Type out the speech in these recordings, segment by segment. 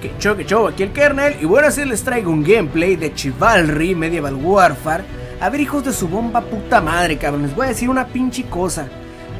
Que show, que show, aquí el kernel. Y bueno, así les traigo un gameplay de Chivalry Medieval Warfare. A ver hijos de su bomba puta madre cabrón, les voy a decir una pinche cosa.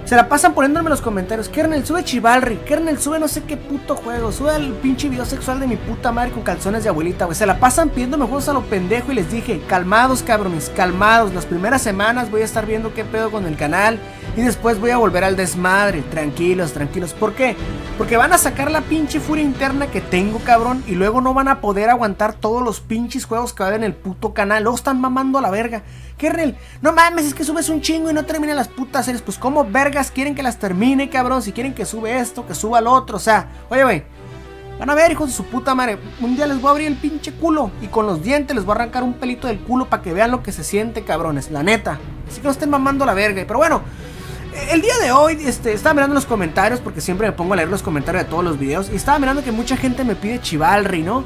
Se la pasan poniéndome en los comentarios. Kernel, sube Chivalry, Kernel, sube no sé qué puto juego. Sube el pinche video sexual de mi puta madre con calzones de abuelita, güey. Se la pasan pidiéndome juegos a lo pendejo y les dije Calmados cabrones, calmados. Las primeras semanas voy a estar viendo qué pedo con el canal Y después voy a volver al desmadre Tranquilos, tranquilos, ¿por qué? Porque van a sacar la pinche furia interna que tengo, cabrón Y luego no van a poder aguantar todos los pinches juegos que va en el puto canal Luego están mamando a la verga Kernel, no mames, es que subes un chingo y no termina las putas series Pues como verga quieren que las termine, cabrón. Si quieren que sube esto, que suba lo otro. O sea, oye, güey. Van a ver, hijos de su puta madre. Un día les voy a abrir el pinche culo. Y con los dientes les voy a arrancar un pelito del culo para que vean lo que se siente, cabrones. La neta. Así que no estén mamando la verga. Pero bueno. El día de hoy este, estaba mirando los comentarios porque siempre me pongo a leer los comentarios de todos los videos y estaba mirando que mucha gente me pide chivalry, ¿no?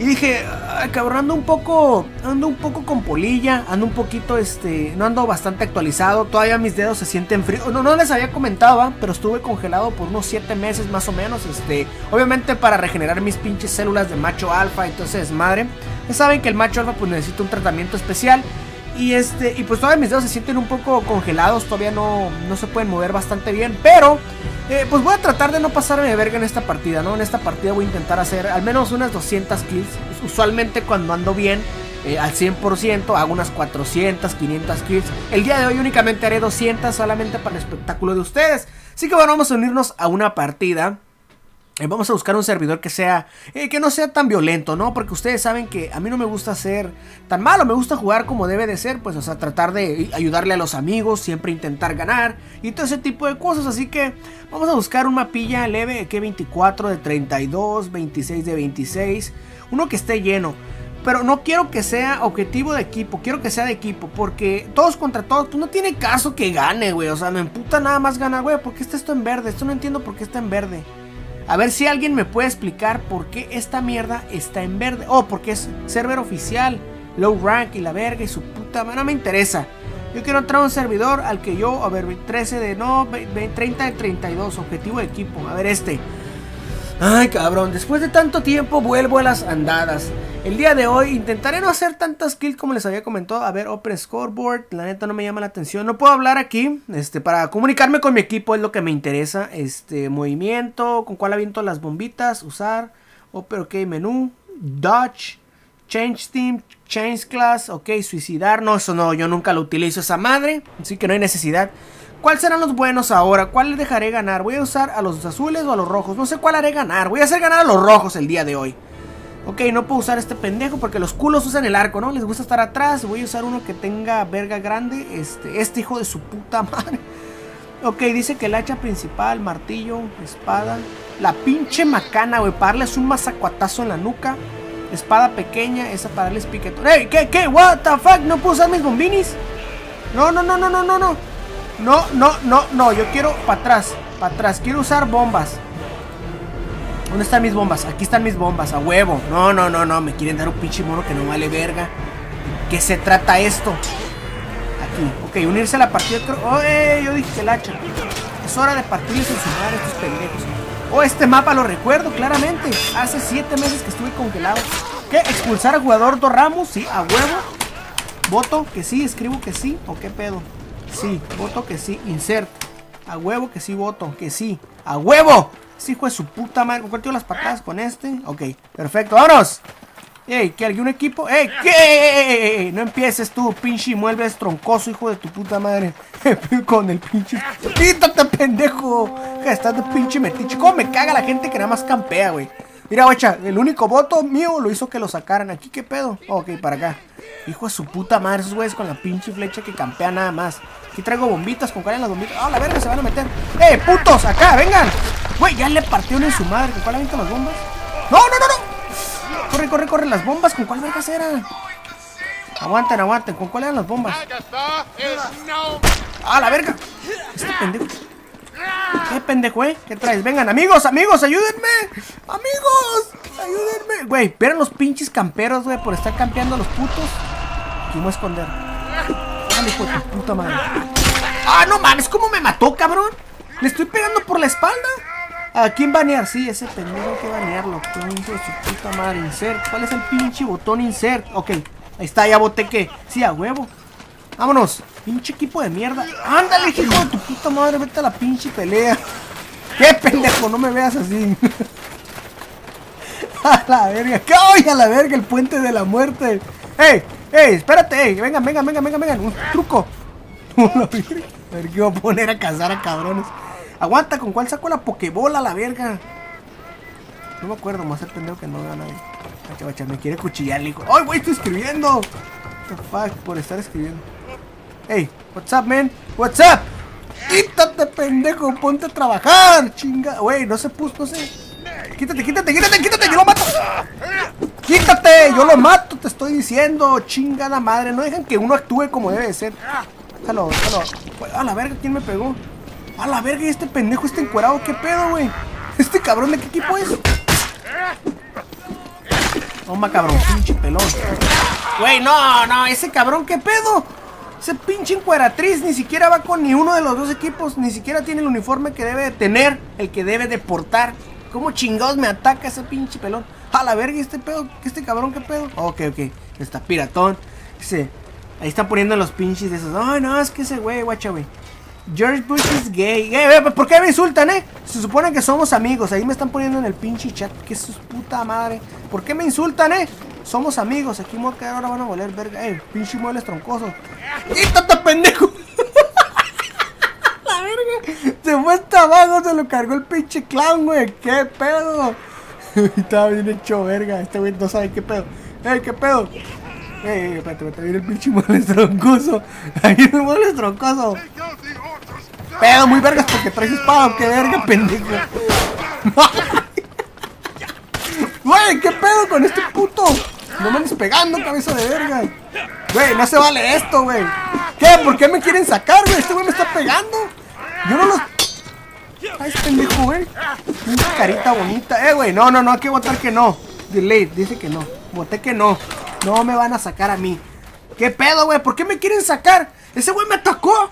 Y dije, cabrón, ando un poco, ando un poco con polilla, ando un poquito, este, no ando bastante actualizado, todavía mis dedos se sienten fríos, no, no les había comentado, pero estuve congelado por unos 7 meses más o menos, este, obviamente para regenerar mis pinches células de macho alfa, entonces, madre, ya saben que el macho alfa pues necesita un tratamiento especial, y este, y pues todavía mis dedos se sienten un poco congelados, todavía no, no se pueden mover bastante bien, pero... Eh, pues voy a tratar de no pasarme de verga en esta partida, ¿no? En esta partida voy a intentar hacer al menos unas 200 kills. Usualmente cuando ando bien eh, al 100% hago unas 400, 500 kills. El día de hoy únicamente haré 200 solamente para el espectáculo de ustedes. Así que bueno, vamos a unirnos a una partida. Eh, vamos a buscar un servidor que sea eh, que no sea tan violento, ¿no? Porque ustedes saben que a mí no me gusta ser tan malo, me gusta jugar como debe de ser, pues o sea, tratar de ayudarle a los amigos, siempre intentar ganar y todo ese tipo de cosas, así que vamos a buscar un mapilla leve, que 24 de 32, 26 de 26, uno que esté lleno. Pero no quiero que sea objetivo de equipo, quiero que sea de equipo, porque todos contra todos, pues no tiene caso que gane, güey. O sea, me emputa nada más ganar, güey. ¿Por qué está esto en verde? Esto no entiendo por qué está en verde. A ver si alguien me puede explicar por qué esta mierda está en verde. Oh, porque es server oficial, low rank y la verga y su puta No me interesa. Yo quiero entrar a un servidor al que yo, a ver, 13 de no, 30 de 32, objetivo de equipo. A ver, este. Ay, cabrón, después de tanto tiempo vuelvo a las andadas. El día de hoy intentaré no hacer tantas kills como les había comentado. A ver, Open Scoreboard, la neta no me llama la atención. No puedo hablar aquí, este, para comunicarme con mi equipo es lo que me interesa. Este, movimiento, con cuál aviento las bombitas, usar. Open, ok, menú, Dodge, Change Team, Change Class, ok, suicidar. No, eso no, yo nunca lo utilizo esa madre, así que no hay necesidad. ¿Cuáles serán los buenos ahora? ¿Cuál le dejaré ganar? ¿Voy a usar a los azules o a los rojos? No sé cuál haré ganar. Voy a hacer ganar a los rojos el día de hoy. Ok, no puedo usar este pendejo porque los culos usan el arco, ¿no? Les gusta estar atrás. Voy a usar uno que tenga verga grande. Este, este hijo de su puta madre. Ok, dice que el hacha principal, martillo, espada. La pinche macana, güey. Para darles un mazacuatazo en la nuca. Espada pequeña, esa para darles piquetón. ¡Ey! ¿Qué? ¿Qué? ¿What the fuck? ¿No puedo usar mis bombinis? No, no, no, no, no, no, no. No, no, no, no. Yo quiero para atrás. Para atrás. Quiero usar bombas. ¿Dónde están mis bombas? Aquí están mis bombas, a huevo. No, no, no, no. Me quieren dar un pinche mono que no vale verga. ¿Qué se trata esto? Aquí. Ok, unirse a la partida. Oh, eh, yo dije que el hacha. Es hora de partirles en su madre estos pendejos. Oh, este mapa lo recuerdo claramente. Hace siete meses que estuve congelado. ¿Qué? ¿Expulsar al jugador Dos Ramos? Sí, a huevo. Voto que sí, escribo que sí. ¿O qué pedo? Sí, voto que sí. Insert. A huevo que sí voto. Que sí. ¡A huevo! Este hijo de su puta madre. ¿Con las patadas con este? Ok, perfecto. ¡Vámonos! ¡Ey! ¿Que algún equipo? ¡Ey! ¿Qué? No empieces tú, pinche muebles troncoso, hijo de tu puta madre. con el pinche. ¡Quítate, pendejo! Estás de pinche metiche. ¿Cómo me caga la gente que nada más campea, güey? Mira, guacha, el único voto mío lo hizo que lo sacaran. ¿Aquí qué pedo? Ok, para acá. Hijo de su puta madre, esos güeyes con la pinche flecha que campea nada más. Aquí traigo bombitas, ¿con cuál las bombitas? ¡Ah, la verga, se van a meter! ¡Eh, putos! ¡Acá, vengan! Güey, ya le partió en su madre. ¿Con cuál avientan las bombas? ¡No, no, no, no! Corre, corre, corre, las bombas. ¿Con cuál vergas eran? Aguanten, aguanten. ¿Con cuál eran las bombas? ¡Ah, la verga! Este pendejo. ¿Qué pendejo, eh? ¿Qué traes? Vengan, amigos, amigos, ayúdenme. Amigos, ayúdenme. Güey, pero los pinches camperos, güey, por estar campeando a los putos. Voy a esconder. Hijo de puta madre. Ah, no mames, ¿cómo me mató, cabrón? ¿Le estoy pegando por la espalda? ¿A quién banear? Sí, ese pendejo hay que banearlo. Hijo de su puta madre. Insert. ¿Cuál es el pinche botón insert? Ok. Ahí está, ya boté que. Sí, a huevo. Vámonos. Pinche equipo de mierda. Ándale, hijo de tu puta madre. Vete a la pinche pelea. ¿Qué pendejo? No me veas así. a la verga. ¿Qué oye a la verga? El puente de la muerte. ¡Ey! ¡Ey! Espérate. Ey. Venga, venga, venga, venga, venga. Un truco. a ver qué voy a poner a cazar a cabrones. Aguanta, ¿con cuál saco la pokebola la verga? No me acuerdo, a hacer pendejo que no veo nadie. Bacha, bacha, me quiere cuchillar, hijo. ¡Ay, güey! Estoy escribiendo. What the fuck, por estar escribiendo. Hey, what's up, man? What's up? Quítate, pendejo, ponte a trabajar, chinga. Güey, no se puso, no sé. Quítate, quítate, quítate, quítate, yo lo mato. Quítate, yo lo mato, te estoy diciendo, chingada madre. No dejan que uno actúe como debe de ser. Déjalo, déjalo. A la verga, ¿quién me pegó? A la verga, este pendejo está encuerado, ¿qué pedo, güey? ¿Este cabrón de qué equipo es? Toma, cabrón, pinche pelón. Güey, no, no, ese cabrón, ¿qué pedo? Ese pinche encueratriz ni siquiera va con ni uno de los dos equipos, ni siquiera tiene el uniforme que debe de tener, el que debe de portar. ¿Cómo chingados me ataca ese pinche pelón? A la verga, este pedo, este cabrón, ¿qué pedo? Ok, ok, está piratón. Ese, ahí están poniendo los pinches de esos. Ay, no, es que ese güey, guacha, güey. George Bush es gay. Eh, eh, ¿Por qué me insultan, eh? Se supone que somos amigos. Ahí me están poniendo en el pinche chat. Que es su puta madre. ¿Por qué me insultan, eh? Somos amigos. Aquí quedar ahora van a volver verga. Eh, pinche muebles troncosos. ¡Quítate, pendejo! Se fue hasta abajo. Se lo cargó el pinche clown, güey. ¿Qué pedo? Estaba bien hecho verga. Este güey no sabe qué pedo. Eh, ¿qué pedo? Eh, espérate, espérate, viene el pinche muebles troncoso. Ahí viene el muebles troncoso. Pedo muy vergas porque traes espada, qué verga, pendejo. Güey, ¿qué pedo con este puto? No me andes pegando, cabeza de verga. Güey, no se vale esto, güey. ¿Qué? ¿Por qué me quieren sacar, güey? Este güey me está pegando. Yo no los. Una carita bonita. Eh, güey, no, no, no, hay que votar que no. Delay, dice que no. Voté que no. No me van a sacar a mí. ¿Qué pedo, güey? ¿Por qué me quieren sacar? Ese güey me atacó.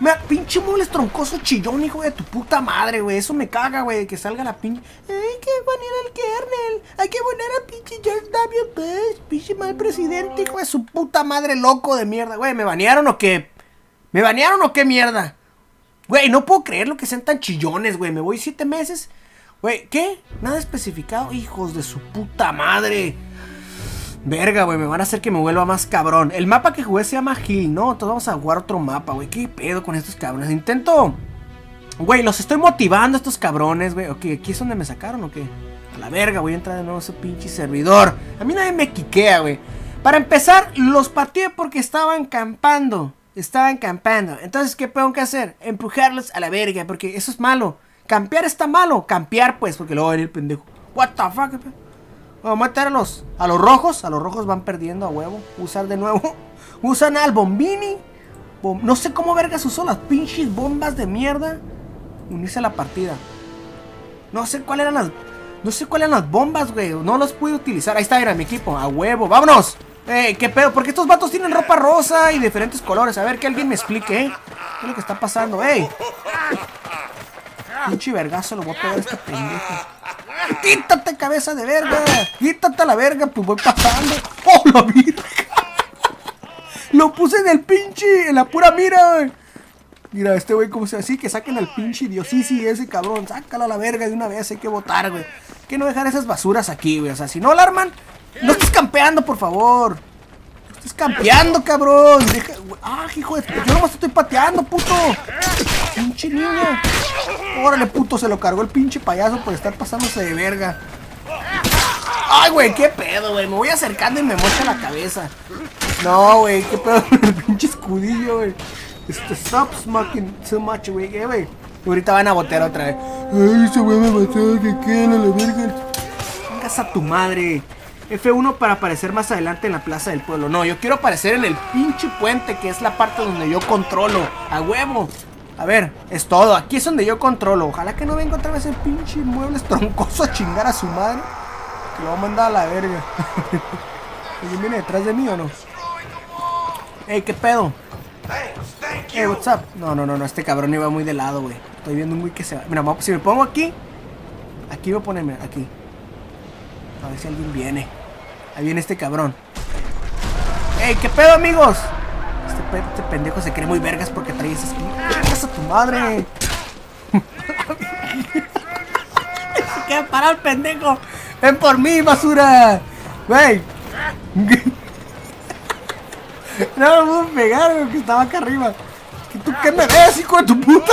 Me, pinche muebles troncoso chillón, hijo de tu puta madre, güey. Eso me caga, güey. Que salga la pinche. Hay que poner al kernel. Hay que poner a pinche George W. Bush. Pinche mal presidente, hijo de su puta madre loco de mierda. Güey, ¿me banearon o qué? ¿Me banearon o qué mierda? Güey, no puedo creer lo que sean tan chillones, güey. Me voy siete meses. Güey, ¿qué? Nada especificado. Hijos de su puta madre. Verga, güey, me van a hacer que me vuelva más cabrón. El mapa que jugué se llama Hill, ¿no? Entonces vamos a jugar otro mapa, güey. ¿Qué pedo con estos cabrones? Intento... Güey, los estoy motivando estos cabrones, güey. Ok, ¿aquí es donde me sacaron o qué? A la verga, voy a entrar de nuevo a ese pinche servidor. A mí nadie me quiquea, güey. Para empezar, los pateé porque estaban campando. Estaban campando. Entonces, ¿qué tengo que hacer? Empujarlos a la verga, porque eso es malo. Campear está malo. Campear, pues, porque luego va a venir el pendejo. What the fuck, Vamos a matar a los, a los rojos. A los rojos van perdiendo a huevo. Usar de nuevo. Usan al bombini. no sé cómo vergas usó las pinches bombas de mierda. Unirse a la partida. No sé cuáles eran las. No sé cuáles eran las bombas, güey. No las pude utilizar. Ahí está, era mi equipo. A huevo. ¡Vámonos! Eh, ¿qué pedo? Porque estos vatos tienen ropa rosa y diferentes colores. A ver, que alguien me explique, ¿eh? ¿Qué es lo que está pasando? ¡Ey! Pinche vergazo lo voy a pegar a esta pendeja. ¡Quítate, cabeza de verga! ¡Quítate a la verga! Pues voy pasando. ¡Oh, la verga! Lo puse en el pinche, en la pura mira, Mira, este güey, como sea así, que saquen al pinche Dios. Sí, sí, ese cabrón, sácalo a la verga de una vez, hay que votar, güey. Que no dejar esas basuras aquí, güey. O sea, si no alarman, no estés campeando, por favor. No estés campeando, cabrón. Deja, ah, hijo de. Yo nomás estoy pateando, puto. Pinche niña. Órale, puto, se lo cargó el pinche payaso por estar pasándose de verga. Ay, güey, qué pedo, güey. Me voy acercando y me mocha la cabeza. No, güey, qué pedo con el pinche escudillo, güey. Este, stop smoking so much, güey, eh, güey. Ahorita van a botear otra vez. Ay, ese güey me mató, que queda la verga. Vengas a tu madre. F1 para aparecer más adelante en la plaza del pueblo. No, yo quiero aparecer en el pinche puente, que es la parte donde yo controlo. A huevo. A ver, es todo. Aquí es donde yo controlo. Ojalá que no venga otra vez el pinche muebles troncoso a chingar a su madre. Que lo va a mandar a la verga. ¿Alguien viene detrás de mí o no? Ey, ¿qué pedo? Hey, what's up? No, no, no, no, este cabrón iba muy de lado, güey. Estoy viendo un güey que se va. Mira, si me pongo aquí, Aquí voy a ponerme, aquí. A ver si alguien viene. Ahí viene este cabrón. ¡Ey, qué pedo, amigos! Este, este pendejo se cree muy vergas porque trae esas... ¡Ah, a tu madre! se queda parado el pendejo. ¡Ven por mí, basura! ¡Wey! No me puedo pegar, güey, que estaba acá arriba. ¿Tú qué me ves, hijo de tu puta?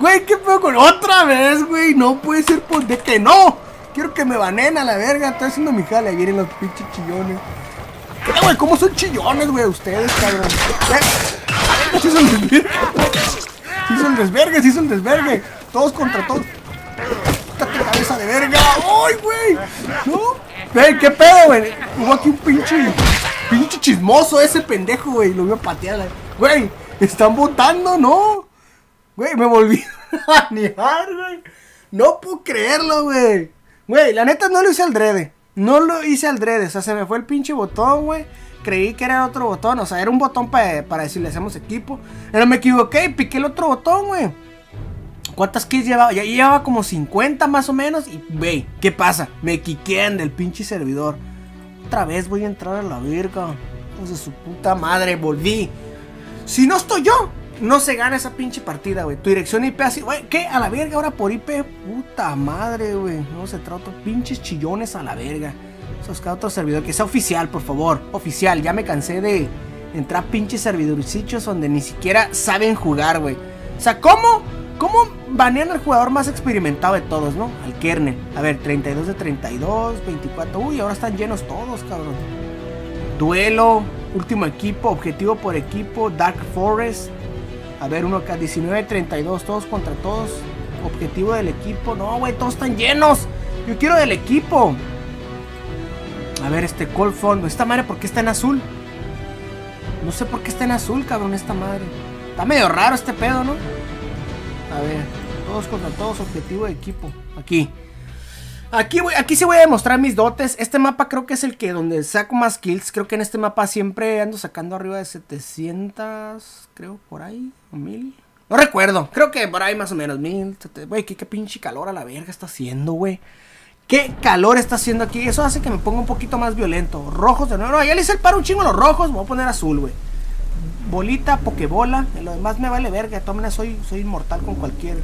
Güey, ¿qué pedo con otra vez, güey? No puede ser por de que no. Quiero que me banen a la verga. Estoy haciendo mi jale. Ahí vienen los pinches chillones. ¿Qué, güey? ¿Cómo son chillones, güey? Ustedes, cabrón. ¿Eh? Sí son desvergue. Sí son desvergue, sí son desvergue. Todos contra todos. Quítate cabeza de verga. ¡Ay, güey! ¿No? ¿qué pedo, güey? Hubo aquí un pinche. Pinche chismoso ese pendejo, güey. Lo vio patear. Güey, están votando, ¿no? Güey, me volví a animar, güey. No puedo creerlo, güey. Güey, la neta no lo hice al drede. No lo hice al. O sea, se me fue el pinche botón, güey. Creí que era otro botón. O sea, era un botón para, para decirle hacemos equipo. Pero me equivoqué y piqué el otro botón, güey. ¿Cuántas kills llevaba? Ya llevaba como 50 más o menos. Y, güey, ¿qué pasa? Me quiquean del pinche servidor. Otra vez voy a entrar a la verga. Pues de su puta madre, volví. Si no estoy yo, no se gana esa pinche partida, güey. Tu dirección IP así, güey, ¿qué? A la verga ahora por IP. Puta madre, güey. No se trata pinches chillones a la verga. Buscar otro servidor que sea oficial, por favor. Oficial, ya me cansé de entrar pinches servidorcitos donde ni siquiera saben jugar, güey. O sea, ¿cómo? ¿Cómo banean al jugador más experimentado de todos, no? Al kernel. A ver, 32 de 32, 24. Uy, ahora están llenos todos, cabrón. Duelo, último equipo, objetivo por equipo, Dark Forest. A ver, uno acá, 19 de 32, todos contra todos. Objetivo del equipo. No, güey, todos están llenos. Yo quiero del equipo. A ver, este Call Fondo. Esta madre, ¿por qué está en azul? No sé por qué está en azul, cabrón, esta madre. Está medio raro este pedo, ¿no? A ver, todos contra todos, objetivo de equipo. Aquí. Aquí, voy, aquí sí voy a demostrar mis dotes. Este mapa creo que es el que donde saco más kills. Creo que en este mapa siempre ando sacando arriba de 700, creo, por ahí, o 1000. No recuerdo, creo que por ahí más o menos, 1000. Güey, ¿qué, qué pinche calor a la verga está haciendo, güey. Qué calor está haciendo aquí. Eso hace que me ponga un poquito más violento. Rojos de nuevo. No, ya le hice el paro un chingo a los rojos. Voy a poner azul, güey bolita, pokebola. Lo demás me vale verga. De soy, soy inmortal con cualquier.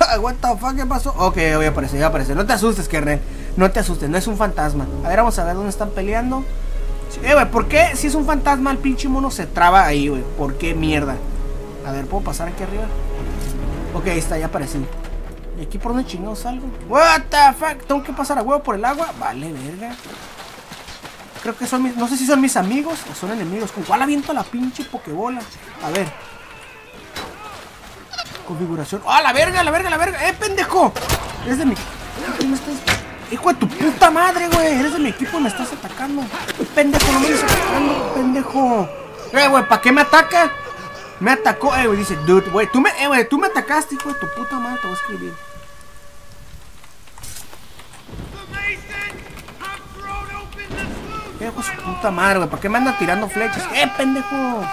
What the fuck, ¿qué pasó? Ok, voy a aparecer, voy a aparecer. No te asustes, Kernel. No te asustes, no es un fantasma. A ver, vamos a ver dónde están peleando. Eh, güey, ¿por qué si es un fantasma el pinche mono se traba ahí, güey? ¿Por qué mierda? A ver, ¿puedo pasar aquí arriba? Ok, ahí está, ya aparecí. ¿Y aquí por dónde chingados salgo? What the fuck, ¿tengo que pasar a huevo por el agua? Vale, verga. Creo que son mis... No sé si son mis amigos o son enemigos. ¿Con cuál aviento la pinche pokebola? A ver. Configuración. ¡Ah, la verga, la verga, la verga! ¡Eh, pendejo! Eres de mi... Hijo de tu puta madre, güey. Eres de mi equipo y me estás atacando. Pendejo, no me estás atacando, pendejo. Eh, güey, ¿para qué me ataca? Me atacó, eh, güey. Dice, dude, güey. Tú me, eh, güey, tú me atacaste, hijo de tu puta madre. Te voy a escribir. Hijo su puta madre, güey. ¿Para qué me anda tirando flechas? ¡Eh, pendejo!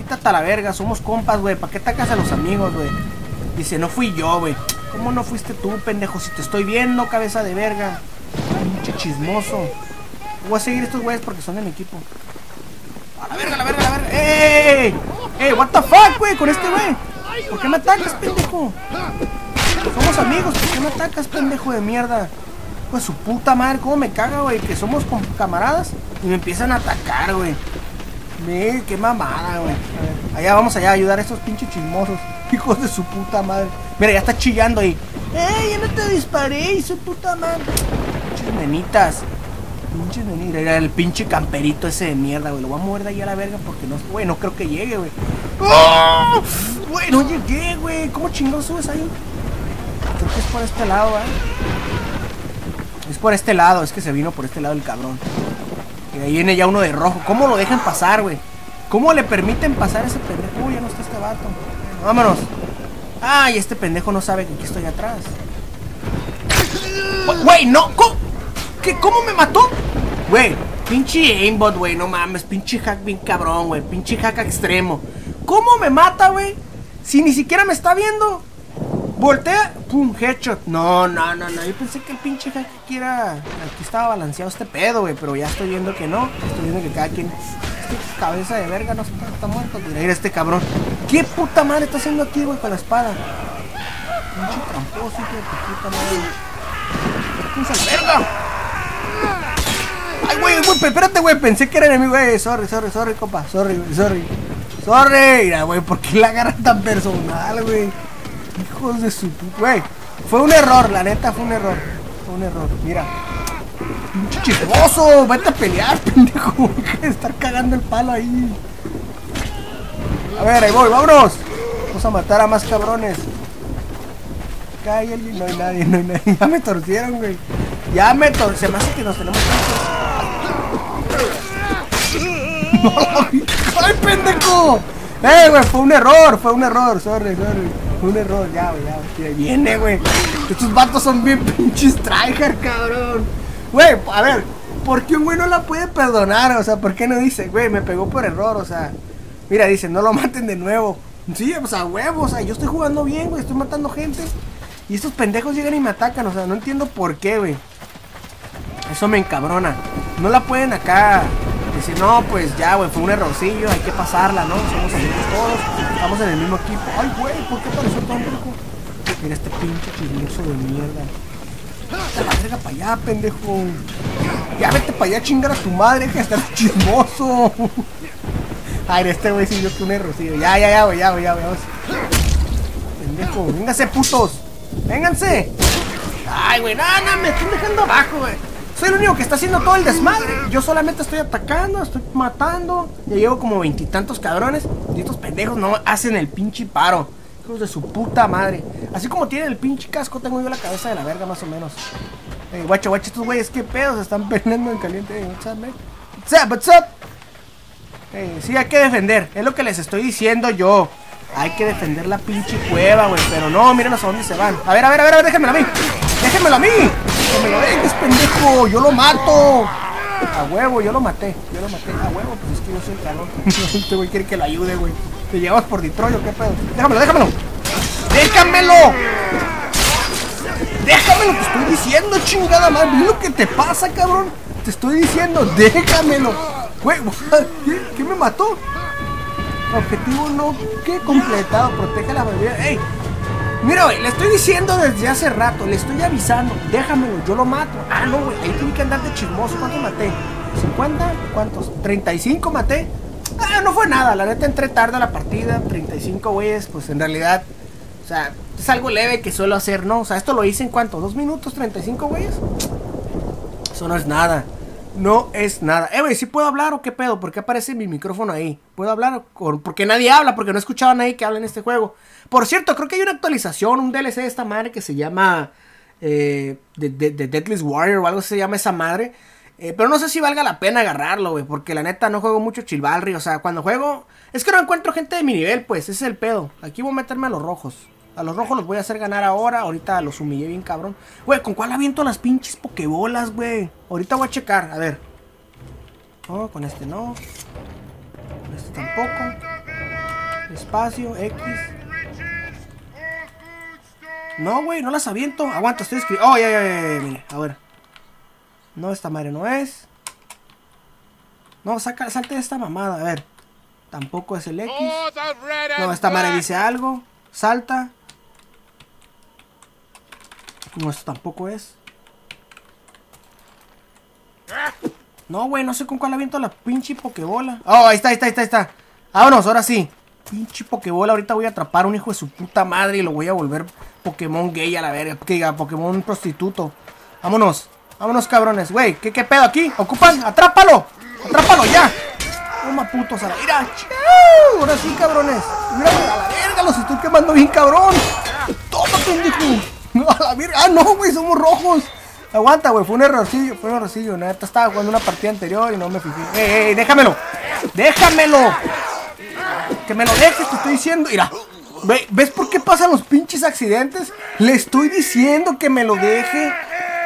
Quítate a la verga, somos compas, güey. ¿Para qué atacas a los amigos, güey? Dice, no fui yo, güey. ¿Cómo no fuiste tú, pendejo? Si te estoy viendo, cabeza de verga. Pinche chismoso. Voy a seguir estos güeyes porque son de mi equipo. A la verga, a la verga, a la verga. ¡Ey! ¡Ey! ¿What the fuck, güey? Con este güey. ¿Por qué me atacas, pendejo? Somos amigos, ¿por qué me atacas, pendejo de mierda? Pues su puta madre, cómo me caga, güey, que somos camaradas y me empiezan a atacar, güey. Ve, qué mamada, güey. Allá vamos allá a ayudar a estos pinches chismosos. Hijos de su puta madre. Mira, ya está chillando ahí. ¡Eh, ya no te disparé! ¡Y su puta madre! Pinches nenitas. Pinches nenitas. Era el pinche camperito ese de mierda, güey. Lo voy a mover de ahí a la verga porque no, güey, no creo que llegue, güey. ¡Oh! Güey, no llegué, güey. ¿Cómo chingados subes ahí? Creo que es por este lado, ¿eh? Es por este lado, es que se vino por este lado el cabrón. Y ahí viene ya uno de rojo. ¿Cómo lo dejan pasar, güey? ¿Cómo le permiten pasar a ese pendejo? Uy, ya no está este vato. Vámonos. Ay, este pendejo no sabe que aquí estoy atrás. Güey, no. ¿Cómo? ¿Qué? ¿Cómo me mató? Güey, pinche aimbot, güey. No mames, pinche hack bien cabrón, güey. Pinche hack extremo. ¿Cómo me mata, güey? Si ni siquiera me está viendo. Voltea, pum, headshot. No, no, no, no. Yo pensé que el pinche aquí era. Aquí estaba balanceado este pedo, güey. Pero ya estoy viendo que no. Estoy viendo que cada quien. Este cabeza de verga no está, está muerto. Mira, mira este cabrón. ¿Qué puta madre está haciendo aquí, güey, con la espada? Pinche tramposo, hijo de puta madre. ¡Pinche verga! Ay, güey, güey, espérate, güey. Pensé que era enemigo, güey. Sorry, sorry, sorry, compa. Sorry, güey, sorry. Sorry. Güey, ¿por qué la agarran tan personal, güey? Hijos de su Güey, fue un error, la neta fue un error. Fue un error, mira. Pinche chismoso, vete a pelear, pendejo. Estar cagando el palo ahí. A ver, ahí voy, vámonos. Vamos a matar a más cabrones. Hay alguien, no hay nadie, no hay nadie. Ya me torcieron, güey. Ya me torcieron. Se me hace que nos tenemos que ¡Ay, pendejo! ¡Eh, güey! Fue un error, fue un error, sorry, sorry. Un error, ya, güey, ya, güey. Viene, güey. Estos vatos son bien pinches tryhard, cabrón. Güey, a ver, ¿por qué un güey no la puede perdonar? O sea, ¿por qué no dice, güey, me pegó por error? O sea, mira, dice, no lo maten de nuevo. Sí, o sea, huevo, o sea, yo estoy jugando bien, güey, estoy matando gente. Y estos pendejos llegan y me atacan, o sea, no entiendo por qué, güey. Eso me encabrona. No la pueden acá decir, no, pues ya, güey, fue un errorcillo, hay que pasarla, ¿no? Somos amigos todos, estamos en el mismo equipo. Ay, güey, ¿por qué pareció tan rico? Mira este pinche chismoso de mierda. Vete la verga para allá, pendejo. Ya vete para allá chingar a tu madre, que está chismoso. Ay, este güey sí yo que un errorcillo. Ya, ya, ya, güey, ya, güey, ya, güey. Pendejo, vénganse, putos. Vénganse. Ay, güey, no, me están dejando abajo, güey. Soy el único que está haciendo todo el desmadre. Yo solamente estoy atacando, estoy matando. Ya llevo como veintitantos cabrones. Y estos pendejos no hacen el pinche paro. Hijos de su puta madre. Así como tienen el pinche casco, tengo yo la cabeza de la verga más o menos. Hey, guacho, guacho, estos güeyes, qué pedos, están peleando en caliente. Hey, what's up? What's up, what's up? Hey, sí, hay que defender. Es lo que les estoy diciendo yo. Hay que defender la pinche cueva, güey. Pero no, mírenos a dónde se van. A ver, a ver, a ver, déjenmelo a mí. Déjenmelo a mí. Que me lo dejes, pendejo. Yo lo mato. A huevo, yo lo maté. Yo lo maté. A huevo, pues es que yo soy el calor. este güey quiere que lo ayude, güey. ¿Te llevas por Detroit o qué pedo? Déjamelo, déjamelo. ¡Déjamelo! ¡Déjamelo! Te estoy diciendo, chingada madre. ¿Ves lo que te pasa, cabrón? Te estoy diciendo, déjamelo. Güey, ¿qué, ¿qué me mató? Objetivo no ¿Qué? completado. Protege la bebida. ¡Ey! Mira, güey, le estoy diciendo desde hace rato, le estoy avisando, déjamelo, yo lo mato. Ah, no, güey, ahí tiene que andar de chismoso. ¿Cuántos maté? ¿50? ¿Cuántos? ¿35 maté? Ah, no fue nada, la neta entré tarde a la partida, 35 güeyes, pues en realidad, o sea, es algo leve que suelo hacer, ¿no? O sea, esto lo hice en cuánto, ¿dos minutos, 35 güeyes? Eso no es nada. No es nada. Eh, güey, ¿sí puedo hablar o qué pedo? ¿Por qué aparece mi micrófono ahí? ¿Puedo hablar? Porque nadie habla, porque no he escuchado a nadie que hable en este juego. Por cierto, creo que hay una actualización, un DLC de esta madre que se llama eh, de, Deadless Warrior o algo se llama esa madre. Eh, pero no sé si valga la pena agarrarlo, güey, porque la neta no juego mucho Chilvalry. O sea, cuando juego... Es que no encuentro gente de mi nivel, pues, ese es el pedo. Aquí voy a meterme a los rojos. A los rojos los voy a hacer ganar ahora. Ahorita los humillé bien cabrón. Güey, ¿con cuál aviento las pinches pokebolas, güey? Ahorita voy a checar, a ver. No, con este no. Con este tampoco. Espacio, X. No, güey, no las aviento. Aguanta, estoy escribiendo. Oh, ya, ya, ya, mire, a ver. No, esta madre no es. No, saca, salte de esta mamada, a ver. Tampoco es el X. No, esta madre dice algo. Salta. No, esto tampoco es. No, güey, no sé con cuál aviento la pinche pokebola. Oh, ahí está, ahí está, ahí está, ahí está. Vámonos, ahora sí. Pinche pokebola, ahorita voy a atrapar a un hijo de su puta madre y lo voy a volver Pokémon gay a la verga. Que diga, Pokémon prostituto. Vámonos, vámonos, cabrones. Güey, ¿qué, ¿qué pedo aquí? ¿Ocupan? ¡Atrápalo! ¡Atrápalo ya! Toma, putos, a la... ¡Mira! Ahora sí, cabrones. Mira, a la verga, los estoy quemando bien, cabrón. Toma, pendejo. A la verga. Ah, no, güey, somos rojos. Aguanta, güey, fue un errorcillo, fue un errorcillo. Neta, estaba jugando una partida anterior y no me fijé. ¡Ey, ey, déjamelo! ¡Déjamelo! Que me lo dejes, te estoy diciendo. Mira, ¿ves por qué pasan los pinches accidentes? Le estoy diciendo que me lo deje.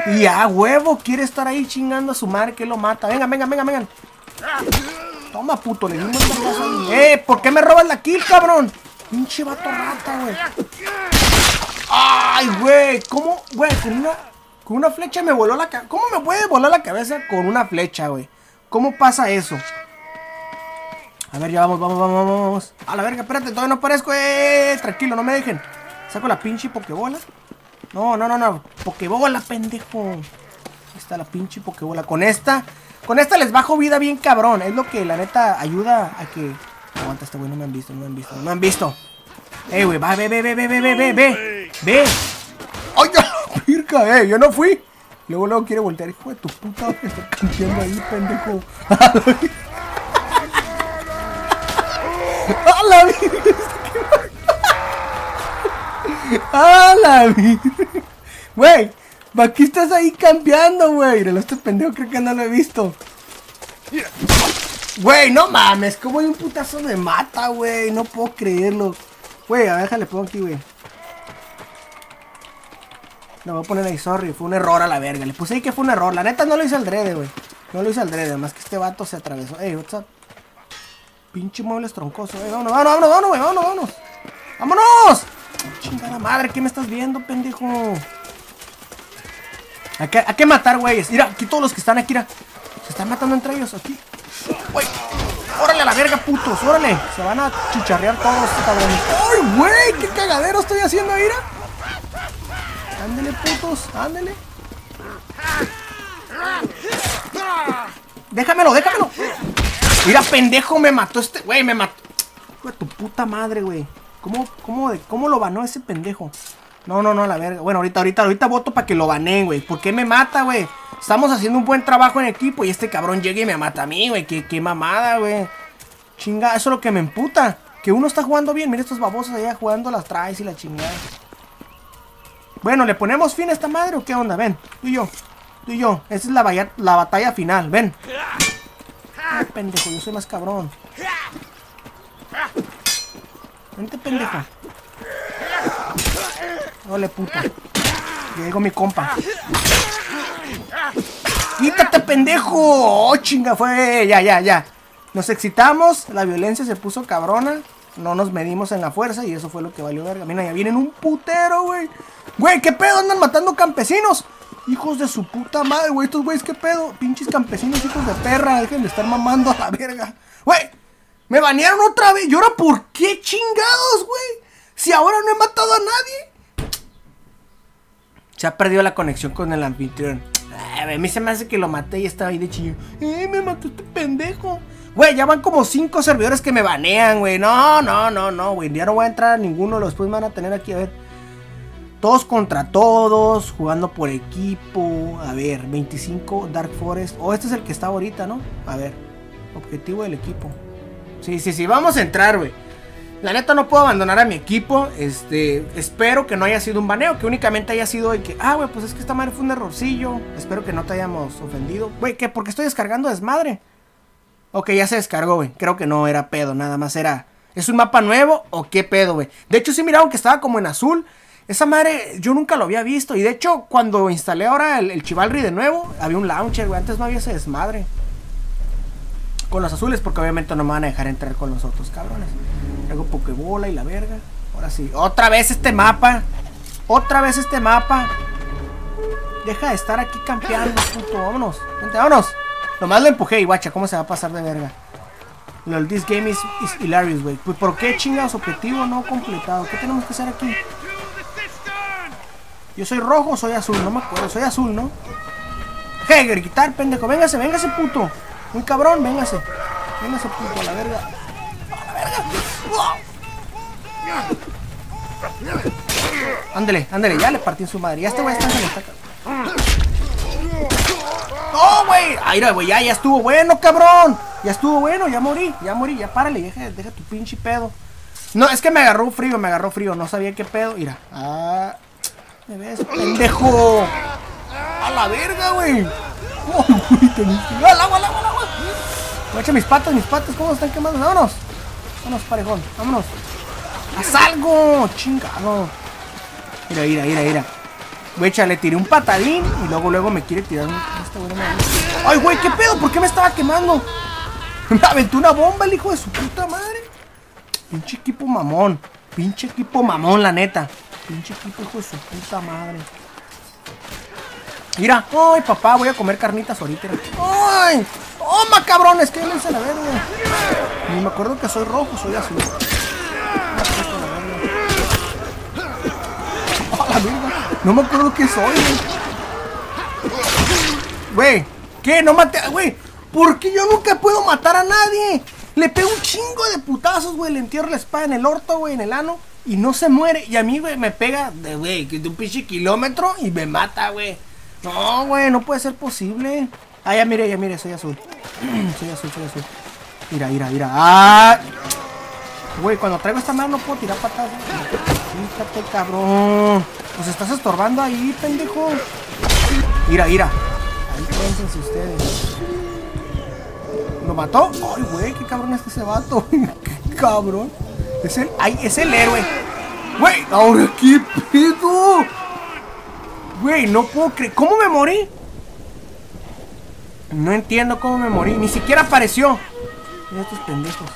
Y a huevo, quiere estar ahí chingando a su madre que lo mata. Venga, venga, venga, venga. Toma, puto, le dimos ¡Eh! ¿Por qué me robas la kill, cabrón? Pinche vato rata, güey. ¡Ay, güey! ¿Cómo, güey? Con una, con una flecha me voló la cabeza. ¿Cómo me puede volar la cabeza con una flecha, güey? ¿Cómo pasa eso? A ver, ya vamos, vamos, vamos, vamos. A la verga, espérate, todavía no aparezco. Eh, tranquilo, no me dejen. Saco la pinche pokebola. No, no, no, no. Pokebola, pendejo. Ahí está la pinche pokebola. Con esta, con esta les bajo vida bien cabrón. Es lo que la neta ayuda a que... Aguanta este güey, no me han visto, no me han visto, no me han visto. Eh, güey, va, ve, ve, ve, ve, ve, ve, ve, ve. Ve. ¡Ay, ya! Pirca, eh, yo no fui. Luego, luego quiere voltear. Hijo de tu puta, que está campeando ahí, pendejo. ¡A la ¡A la Güey, aquí estás ahí campeando, güey. De este pendejo creo que no lo he visto. Güey, no mames, como hay un putazo de mata, güey. No puedo creerlo. Güey, a ver, déjale, pongo aquí, güey. Lo voy a poner ahí, sorry, fue un error a la verga. Le puse ahí que fue un error. La neta no lo hice al drede, güey. No lo hice al drede, más que este vato se atravesó. Ey, what's up? Pinche muebles troncoso. Ey, vámonos, vámonos, vámonos, vámonos, güey, vámonos, vámonos. ¡Vámonos! Chingada madre, ¿qué me estás viendo, pendejo? Hay que, hay que matar, güeyes. Mira, aquí todos los que están aquí, mira. Se están matando entre ellos, aquí. Güey. Órale a la verga, putos, órale. Se van a chicharrear todos, cabrones. ¡Ay, güey! ¡Qué cagadero estoy haciendo, mira! Ándele, putos, ándele. Déjamelo, déjamelo. Mira, pendejo, me mató este. Güey, me mató. Hijo de tu puta madre, güey. ¿Cómo, cómo, cómo lo banó ese pendejo? No, no, no, la verga. Bueno, ahorita, ahorita, ahorita voto para que lo baneen, güey. ¿Por qué me mata, güey? Estamos haciendo un buen trabajo en equipo y este cabrón llega y me mata a mí, güey. Qué, qué mamada, güey. Chinga, eso es lo que me emputa. Que uno está jugando bien. Mira estos babosos allá jugando las traes y la chingada. Bueno, ¿le ponemos fin a esta madre o qué onda? Ven, tú y yo. Tú y yo. Esa es la, la batalla final. Ven. Ay, pendejo, yo soy más cabrón. Vente, pendejo. Ole, puta. Llegó mi compa. ¡Quítate, pendejo! ¡Oh, chinga! Fue. Ya, ya, ya. Nos excitamos, la violencia se puso cabrona. No nos medimos en la fuerza y eso fue lo que valió verga. Mira, ya vienen un putero, güey. Güey, ¿qué pedo? Andan matando campesinos. Hijos de su puta madre, güey. Estos güeyes, ¿qué pedo? Pinches campesinos, hijos de perra. Dejen de estar mamando a la verga. Güey, me banearon otra vez. ¿Y ahora por qué chingados, güey? Si ahora no he matado a nadie. Se ha perdido la conexión con el anfitrión. a mí se me hace que lo maté y estaba ahí de chillo. ¡Eh, me mató este pendejo! Güey, ya van como cinco servidores que me banean, güey. No, no, no, no, güey. Ya no voy a entrar a ninguno. Después me van a tener aquí, a ver. Todos contra todos, jugando por equipo. A ver, 25 Dark Forest. Oh, este es el que está ahorita, ¿no? A ver, objetivo del equipo. Sí, sí, sí, vamos a entrar, güey. La neta no puedo abandonar a mi equipo. Este, espero que no haya sido un baneo, que únicamente haya sido de que, ah, güey, pues es que esta madre fue un errorcillo. Espero que no te hayamos ofendido. Güey, ¿qué? Porque estoy descargando desmadre. Ok, ya se descargó, güey. Creo que no era pedo, nada más era. ¿Es un mapa nuevo o qué pedo, güey? De hecho, sí miraron que estaba como en azul. Esa madre yo nunca lo había visto. Y de hecho, cuando instalé ahora el, el Chivalry de nuevo, había un launcher, güey. Antes no había ese desmadre con los azules porque obviamente no me van a dejar entrar con los otros cabrones. Traigo Pokebola y la verga. Ahora sí. Otra vez este mapa. Otra vez este mapa. Deja de estar aquí campeando, puto. Vámonos. Vente, vámonos. Nomás lo empujé y guacha, ¿cómo se va a pasar de verga? Lol, this game is, hilarious, güey. Pues, ¿por qué chingados objetivo no completado? ¿Qué tenemos que hacer aquí? Yo soy rojo o soy azul, no me acuerdo. Soy azul, ¿no? Hey, quitar, pendejo. Véngase, véngase, puto. Muy cabrón, véngase. Véngase, puto, la verga. A la verga. Ándele, ándele, ya le partí en su madre. Ya este güey está en la ¡No, güey! Ay, güey, ya, estuvo bueno, cabrón. Ya estuvo bueno, ya morí, ya morí, ya párale, deja, deja tu pinche pedo. No, es que me agarró frío, me agarró frío, no sabía qué pedo. Mira, ah, me ves, pendejo. A la verga, güey. Oh, güey, al agua, al agua, al agua. Echa mis patas, mis patas, ¿cómo están quemando? Vámonos. Vámonos, parejón, vámonos. ¡Haz algo! Chingado. Mira, mira, mira, mira. Güey, le tiré un patadín y luego, luego me quiere tirar un... ¡Ay, güey, qué pedo! ¿Por qué me estaba quemando? Me aventó una bomba el hijo de su puta madre. Pinche equipo mamón. Pinche equipo mamón, la neta. Pinche equipo, hijo de su puta madre. Mira, ay papá, voy a comer carnitas ahorita. ¡Ay! ¡Toma, cabrones! ¿Qué le hice la verga? Ni me acuerdo que soy rojo, soy azul. ¡A la verga! No me acuerdo qué soy, güey. ¿qué? No maté, güey. ¿Por qué yo nunca puedo matar a nadie? Le pego un chingo de putazos, güey. Le entierro la espada en el orto, güey, en el ano. Y no se muere. Y a mí, güey, me pega de, güey, de un pinche kilómetro y me mata, güey. No, güey, no puede ser posible. Ah, ya mire, ya mire, soy azul. soy azul, soy azul. Mira, mira, mira. ¡Ah! Güey, cuando traigo esta mano no puedo tirar patadas. Fíjate, cabrón. Pues estás estorbando ahí, pendejo. Mira, mira. Ahí piénsense ustedes. ¿Lo mató? Ay, güey, qué cabrón es ese vato. qué cabrón. Es el, ay, es el héroe. Güey, ahora qué pedo. Güey, no puedo creer. ¿Cómo me morí? No entiendo cómo me morí. Ni siquiera apareció. Mira estos pendejos.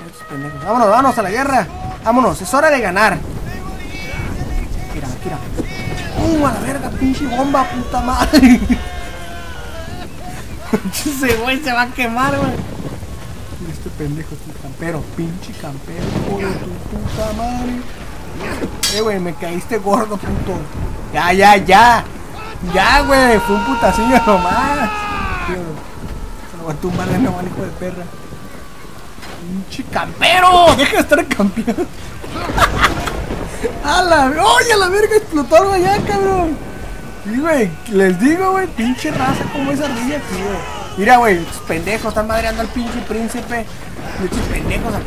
Mira estos pendejos. Vámonos, vámonos a la guerra. Vámonos, es hora de ganar. Mira, mira. Uh, a la verga, pinche bomba, puta madre. Ese güey se va a quemar, güey. Este pendejo, este campero, pinche campero, tu puta madre. Eh, güey, me caíste gordo, puto. Ya, ya, ya. Ya, güey, fue un putacillo nomás. Se lo voy a tumbar de nuevo al hijo de perra. Pinche campero, deja de estar campeando. a la, oye, a la verga explotó algo allá, cabrón. Sí, güey, les digo, güey, pinche raza como esa ardilla güey. Mira, güey, estos pendejos están madreando al pinche príncipe. Estos pendejos acá.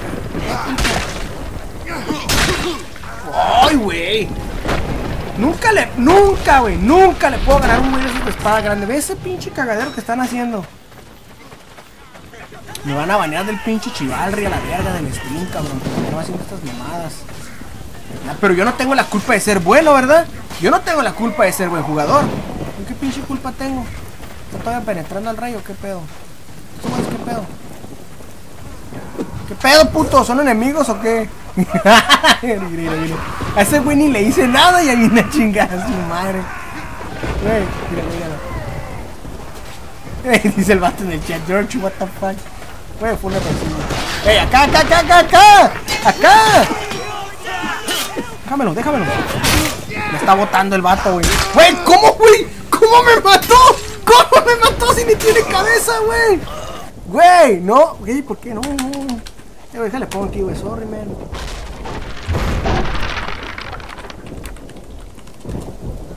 ¡Ay, güey! Nunca le, nunca, güey, nunca le puedo ganar un güey de su espada grande. Ve ese pinche cagadero que están haciendo. Me van a banear del pinche chivalry a la verga del stream, cabrón. Porque no haciendo estas mamadas. Ah, pero yo no tengo la culpa de ser bueno, ¿verdad? Yo no tengo la culpa de ser buen jugador. ¿Qué pinche culpa tengo? ¿No todavía penetrando al rayo? ¿Qué pedo? ¿Qué pedo? ¿Qué pedo, puto? ¿Son enemigos o qué? a ese güey ni le hice nada y a mí una chingada a su madre. Güey, mira, mira. Dice el vato en el chat, George, what the fuck. Güey, fue una persona. ¡Ey, acá, acá, acá, acá, acá! ¡Acá! Déjamelo, déjamelo. Me está botando el vato, güey. Güey, ¿cómo, güey? ¿Cómo me mató? ¿Cómo me mató si ni tiene cabeza, güey? Güey, no. Güey, ¿por qué no. Eh, déjale pongo aquí, güey. Sorry, man.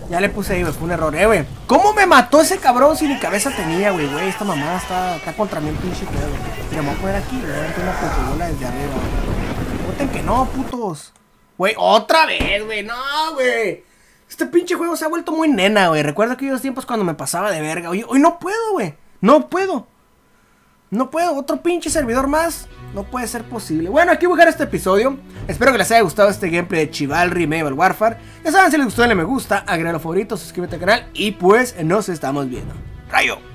Ya le puse ahí, güey. Fue un error, eh, güey. ¿Cómo me mató ese cabrón si ni cabeza tenía, güey? Güey, esta mamada está, está contra mí el pinche pedo, güey. Me voy a poner aquí, güey. Una pokébola desde arriba, güey. Voten que no, putos. Güey, otra vez, güey. No, güey. Este pinche juego se ha vuelto muy nena, güey. Recuerdo aquellos tiempos cuando me pasaba de verga. Oye, hoy no puedo, güey. No puedo. No puedo. Otro pinche servidor más. No puede ser posible. Bueno, aquí voy a dejar este episodio. Espero que les haya gustado este gameplay de Chivalry Medieval Warfare. Ya saben, si les gustó, denle me gusta, agregar los favoritos, suscríbete al canal. Y pues nos estamos viendo. Rayo.